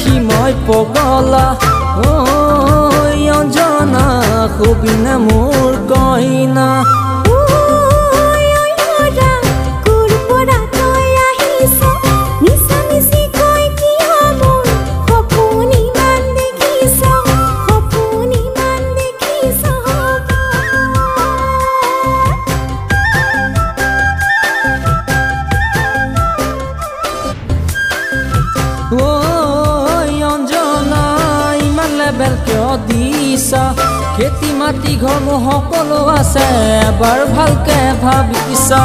হয় পগলা ঐ অঞ্জনা সুবিনা মোৰ লেবেল কিয় দিছা? খেতি মাটি ঘৰ মোৰ সকলো আছে এবাৰ ভালকে ভাবিছা।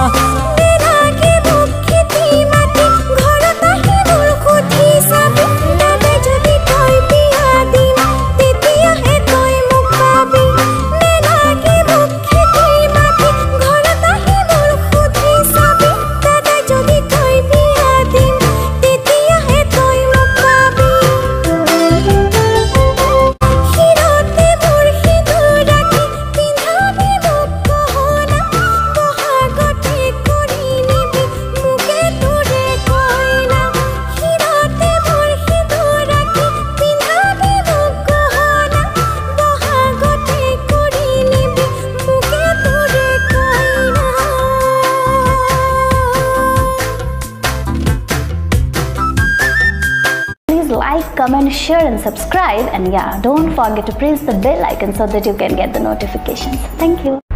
Comment, share, and subscribe. And yeah, don't forget to press the bell icon so that you can get the notifications. Thank you.